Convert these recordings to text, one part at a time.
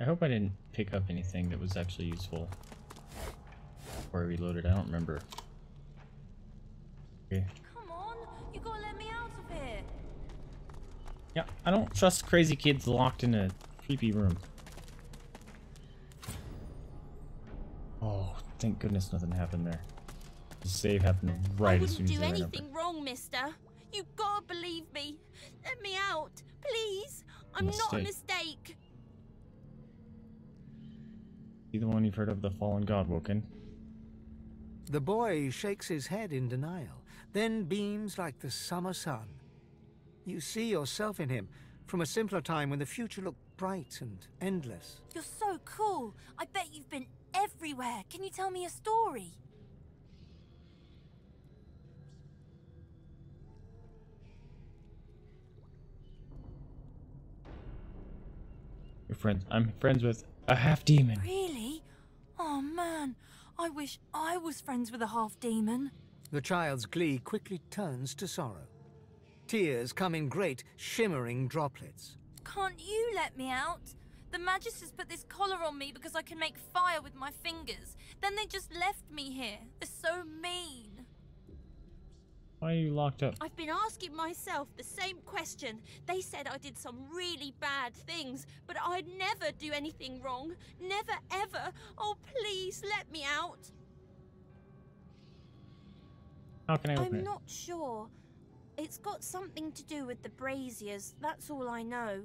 I hope I didn't pick up anything that was actually useful before I reloaded. I don't remember. Okay. Come on, you gotta let me out of here. Yeah, I don't trust crazy kids locked in a creepy room. Oh, thank goodness nothing happened there. The save happened right I as soon wouldn't as do I ran over. anything wrong, mister. You gotta believe me. Let me out, please. I'm not a Mistake. Mistake. You the one you've heard of the fallen god, Woken? The boy shakes his head in denial, then beams like the summer sun. You see yourself in him from a simpler time when the future looked bright and endless. You're so cool. I bet you've been everywhere. Can you tell me a story? You're friends. I'm friends with a half demon. Really? I wish I was friends with a half demon. The child's glee quickly turns to sorrow. Tears come in great, shimmering droplets. Can't you let me out? The Magisters put this collar on me because I can make fire with my fingers. Then they just left me here. They're so mean. Why are you locked up? I've been asking myself the same question. They said I did some really bad things, but I'd never do anything wrong. Never ever. Oh, please let me out. How can I open I'm it? not sure. It's got something to do with the braziers, that's all I know.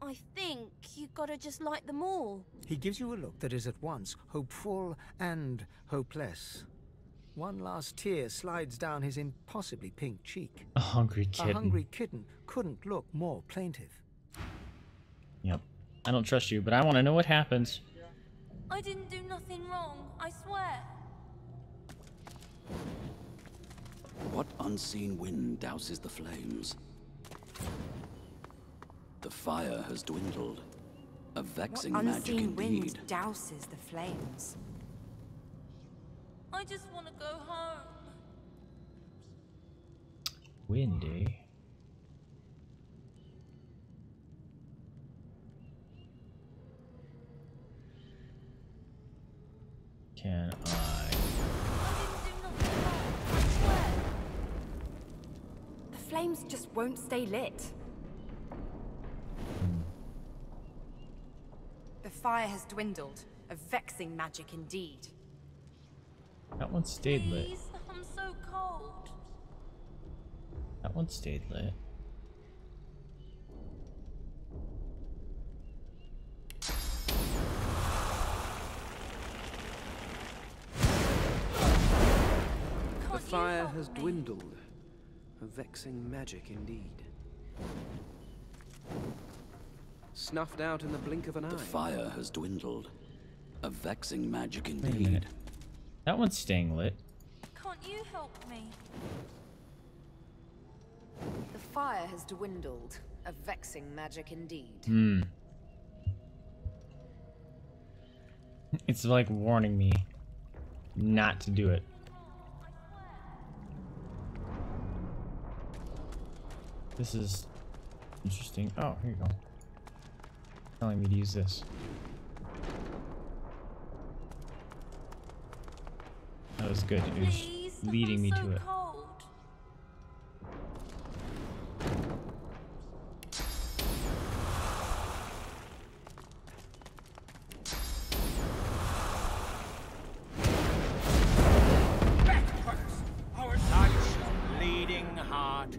I think you gotta just light them all. He gives you a look that is at once hopeful and hopeless. One last tear slides down his impossibly pink cheek. A hungry kitten. A hungry kitten couldn't look more plaintive. Yep. I don't trust you, but I want to know what happens. I didn't do nothing wrong, I swear. What unseen wind douses the flames? The fire has dwindled. A vexing what magic unseen wind douses the flames? I just wanna go home. Windy. Can I? I didn't do nothing wrong, I swear. The flames just won't stay lit. Hmm. The fire has dwindled. A vexing magic indeed. That one stayed lit. I'm so cold. That one stayed lit. The fire has dwindled. A vexing magic indeed. Snuffed out in the blink of an eye. The fire has dwindled. A vexing magic Wait a indeed. Minute. That one's staying lit. Can't you help me? The fire has dwindled. A vexing magic indeed. Hmm. It's like warning me not to do it. This is interesting. Oh, here you go. Telling me to use this. Was good. It was leading me to it. Cold. Our bleeding heart.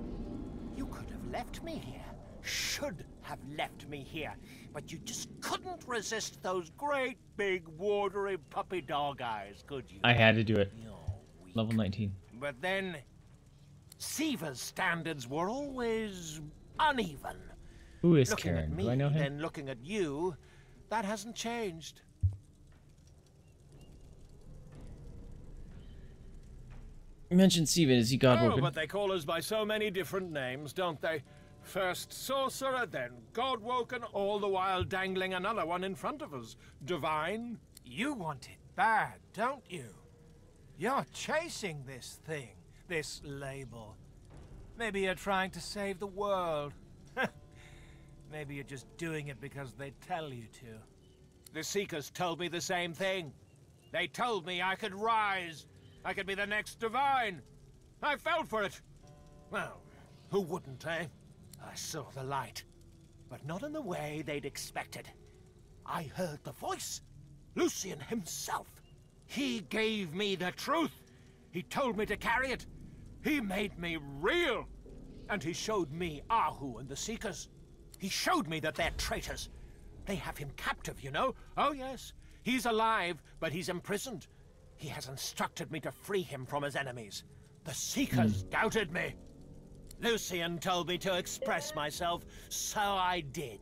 You could have left me here. Should have left me here. But you just couldn't resist those great big watery puppy dog eyes, could you? I had to do it. Level 19. But then, Siva's standards were always uneven. Who is looking Karon? at me, Do I know him? then looking at you, that hasn't changed. You mentioned Steven. Is he God Oh, but they call us by so many different names, don't they? First sorcerer, then godwoken, all the while dangling another one in front of us. Divine. You want it bad, don't you? You're chasing this thing, this label. Maybe you're trying to save the world. Maybe you're just doing it because they tell you to. the Seekers told me the same thing. They told me I could rise. I could be the next Divine. I fell for it. Well, who wouldn't, eh? I saw the light. But not in the way they'd expected. I heard the voice. Lucian himself. He gave me the truth. He told me to carry it. He made me real. And he showed me Ahu and the Seekers. He showed me that they're traitors. They have him captive, you know. Oh, yes. He's alive, but he's imprisoned. He has instructed me to free him from his enemies. The Seekers hmm. doubted me. Lucian told me to express myself, so I did.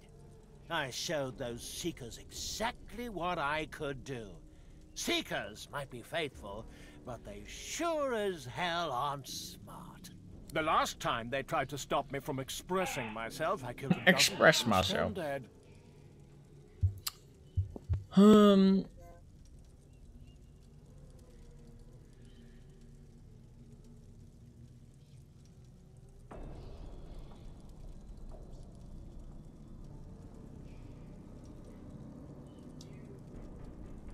I showed those Seekers exactly what I could do. Seekers might be faithful, but they sure as hell aren't smart. The last time they tried to stop me from expressing myself, I killed a Express myself. dead. Um.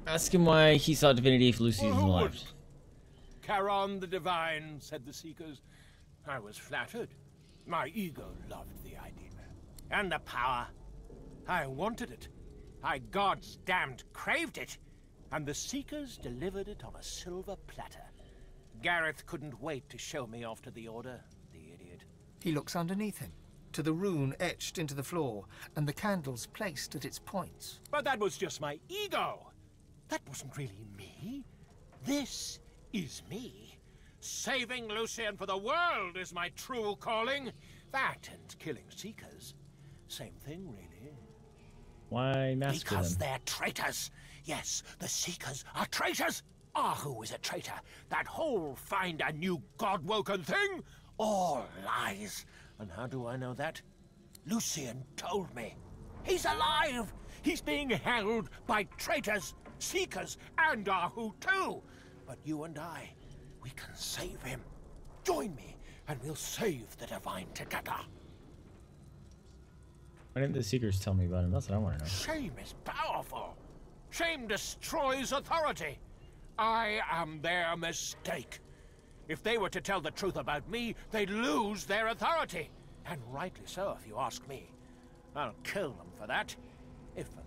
Ask him why he saw divinity if Lucy's Well, who alive. Karon the Divine, said the Seekers. I was flattered. My ego loved the idea. And the power. I wanted it. I gods damned craved it. And the Seekers delivered it on a silver platter. Gareth couldn't wait to show me off to the Order, the idiot. He looks underneath him, to the rune etched into the floor, and the candles placed at its points. But that was just my ego. That wasn't really me. This is me. Saving Lucian for the world is my true calling. That and killing Seekers. Same thing, really. Why masculine? Because they're traitors. Yes, the Seekers are traitors. Ahu is a traitor. That whole find a new god-woken thing? All lies. And how do I know that? Lucian told me. He's alive. He's being held by traitors, Seekers, and Ahu too. But you and I, we can save him. Join me, and we'll save the Divine together. Why didn't the Seekers tell me about him? That's what I want to know. Shame is powerful. Shame destroys authority. I am their mistake. If they were to tell the truth about me, they'd lose their authority. And rightly so, if you ask me. I'll kill them for that, if for nothing else.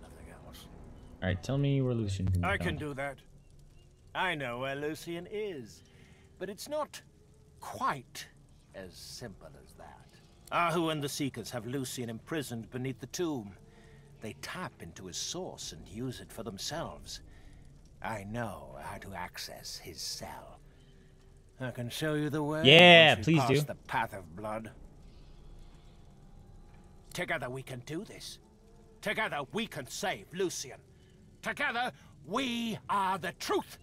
Alright, tell me where Lucian can be I can do that. I know where Lucian is, but it's not quite as simple as that. Ahu and the Seekers have Lucian imprisoned beneath the tomb. They tap into his source and use it for themselves. I know how to access his cell. I can show you the way. Yeah, please pass do. The path of blood. Together we can do this. Together we can save Lucian. Together we are the truth.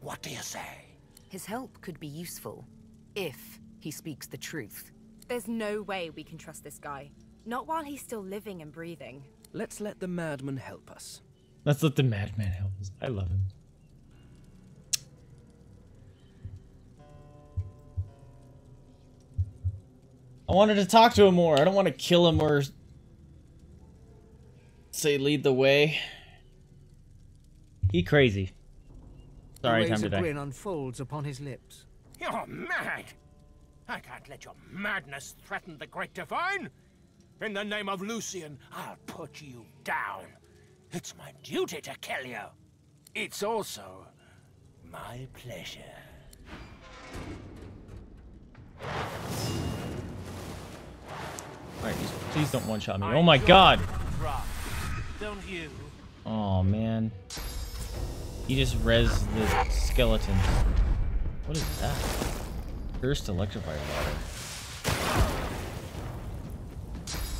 What do you say? His help could be useful, if he speaks the truth. There's no way we can trust this guy. Not while he's still living and breathing. Let's let the madman help us. Let's let the madman help us. I love him. I wanted to talk to him more. I don't want to kill him or say lead the way. He crazy. Sorry, a time to razor die. grin unfolds upon his lips. You're mad! I can't let your madness threaten the Great Divine! In the name of Lucian, I'll put you down. It's my duty to kill you. It's also my pleasure. Alright, please don't one shot me. Oh my god! Drop. Don't you? Oh man. He just res the skeletons. What is that? Cursed electrified water.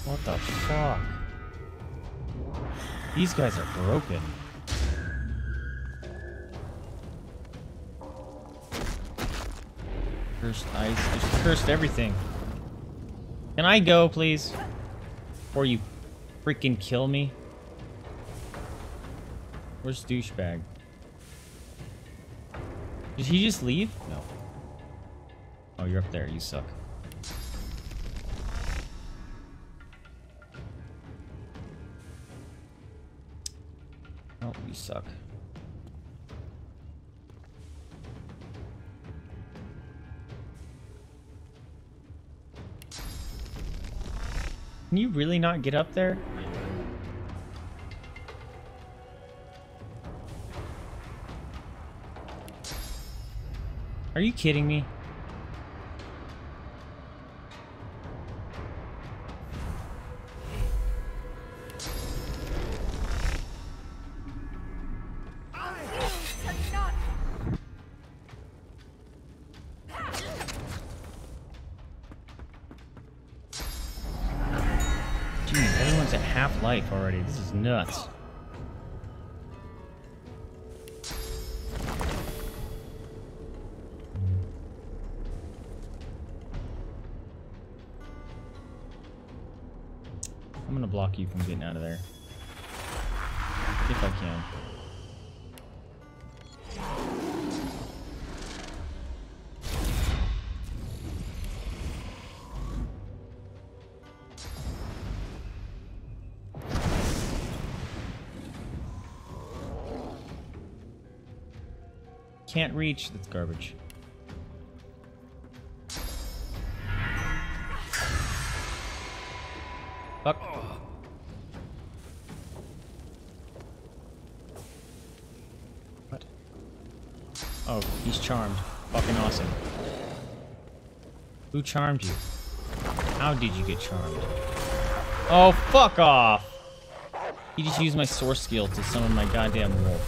What the fuck? These guys are broken. Cursed ice, just cursed everything. Can I go, please? Or you freaking kill me? Where's douchebag? Did he just leave? No. Oh, you're up there. You suck. Oh, you suck. Can you really not get up there? Are you kidding me? Jeez, everyone's half life already. This is nuts. You from getting out of there. If I can. Can't reach. That's garbage. Who charmed you? How did you get charmed? Oh, fuck off! He just used my source skill to summon my goddamn wolf.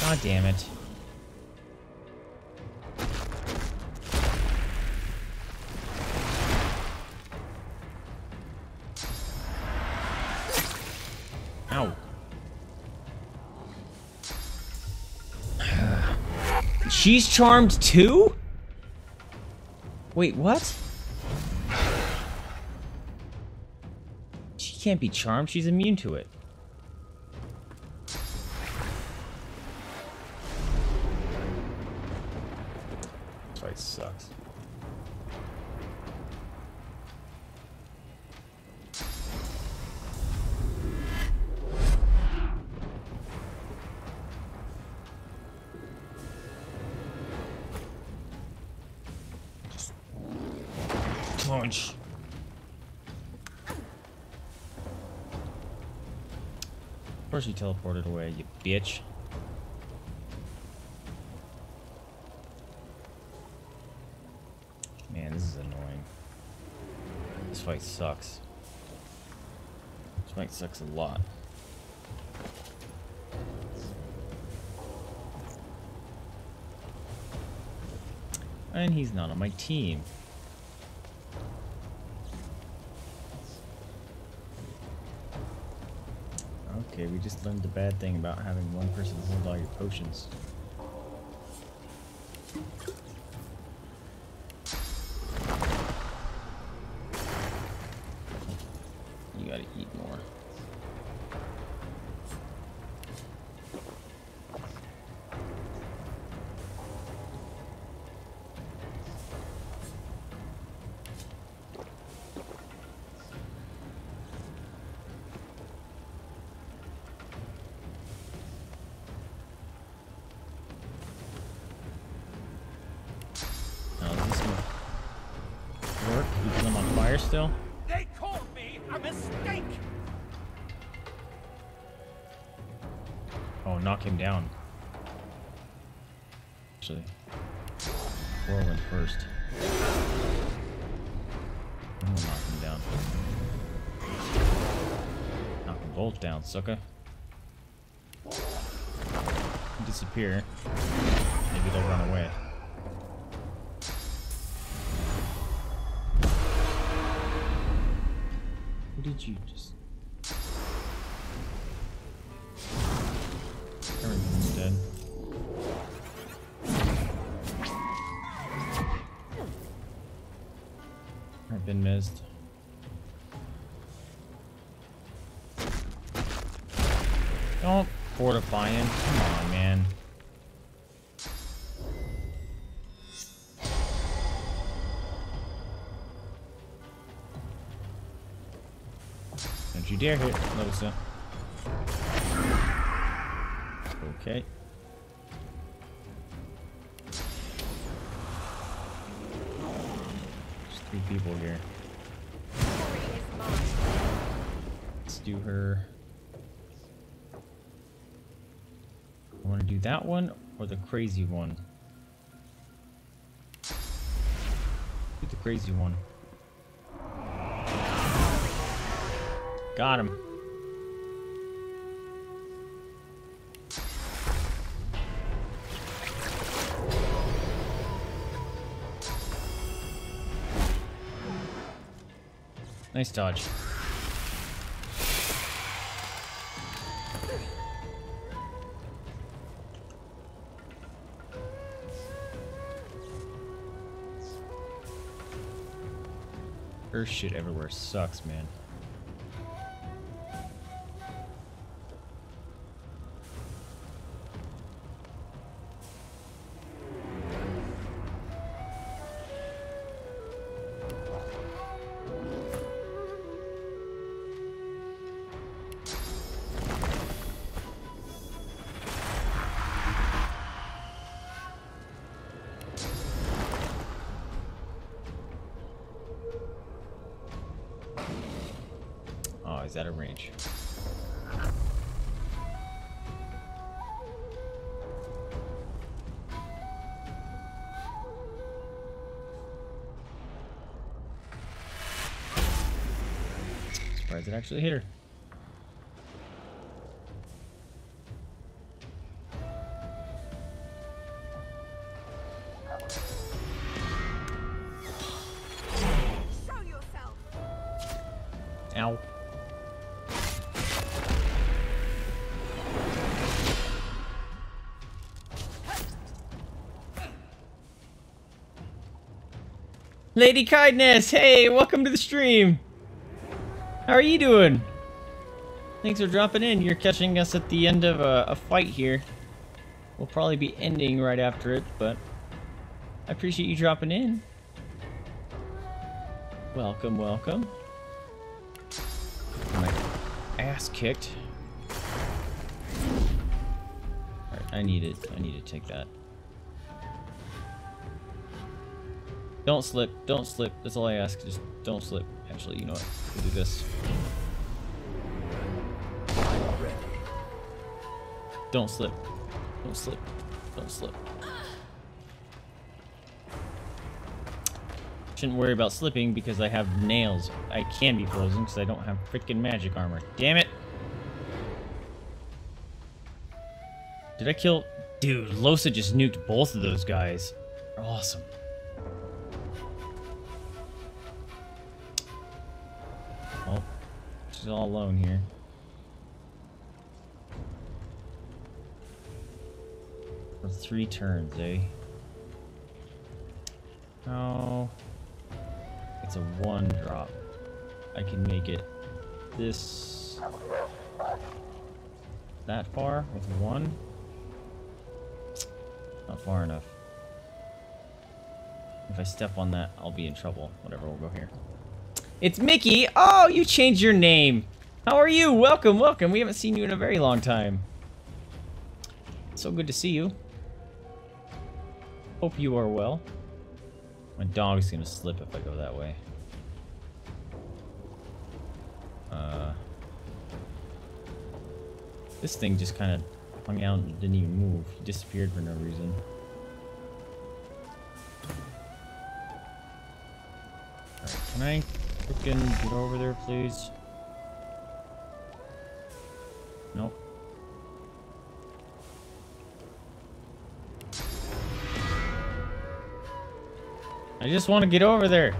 God damn it. She's charmed too? Wait, what? She can't be charmed, she's immune to it. This fight sucks. Course you teleported away, you bitch. Man, this is annoying. This fight sucks. This fight sucks a lot. And he's not on my team. Okay, we just learned the bad thing about having one person hold all your potions. Still? They called me a mistake! Oh, knock him down. Actually, whirlwind first. I'm gonna knock him down. Knock them both down, sucker. Disappear. Maybe they'll run away. Did you just... Everything's dead. I've been missed. Don't fortify him. Come on, you dare hit Lohse. Okay. There's three people here. Let's do her. I want to do that one or the crazy one. Do the crazy one. Got him. Nice dodge. Earth shit everywhere sucks, man. Is that a range? Surprised it actually hit her. Lady Kindness, hey, welcome to the stream. How are you doing? Thanks for dropping in. You're catching us at the end of a, a fight here. We'll probably be ending right after it, but I appreciate you dropping in. Welcome, welcome. My ass kicked. Alright, I need it. I need to take that. Don't slip. Don't slip. That's all I ask. Just don't slip. Actually, you know what? We'll do this. Don't slip. Don't slip. Don't slip. Shouldn't worry about slipping because I have nails. I can be frozen because I don't have freaking magic armor. Damn it! Did I kill... Dude, Lohse just nuked both of those guys. Awesome. She's all alone here. For three turns, eh? Oh. It's a one drop. I can make it this that far with one. Not far enough. If I step on that, I'll be in trouble. Whatever, we'll go here. It's Mickey! Oh, you changed your name! How are you? Welcome, welcome. We haven't seen you in a very long time. So good to see you. Hope you are well. My dog's gonna slip if I go that way. Uh, this thing just kind of hung out and didn't even move. He disappeared for no reason. Alright, can I freaking get over there, please? Nope. I just want to get over there.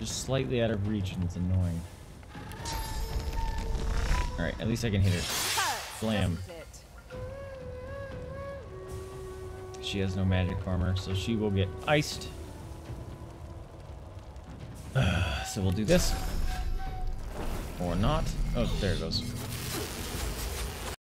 Just slightly out of reach and it's annoying. Alright, at least I can hit her. Slam. She has no magic armor, so she will get iced. so we'll do this. Or not. Oh, there it goes.